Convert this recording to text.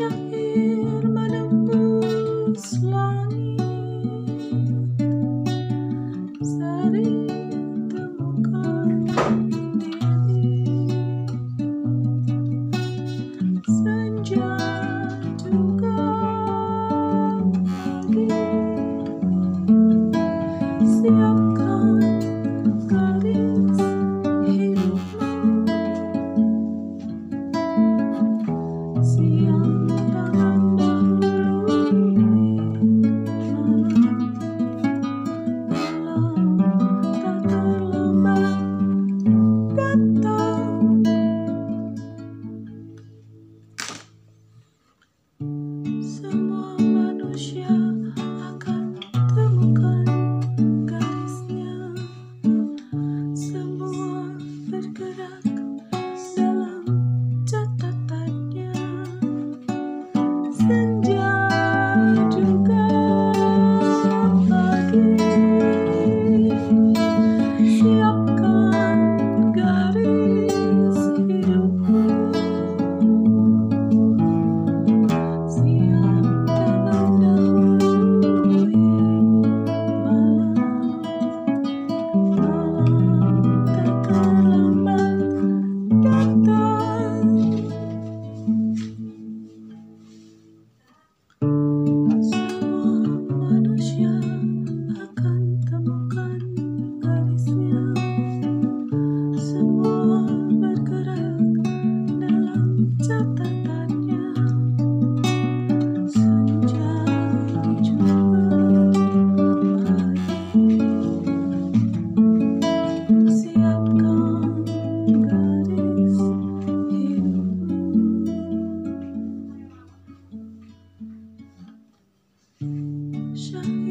syair menembus langit. Sering temukan diri. Senja juga pagi Siapa show.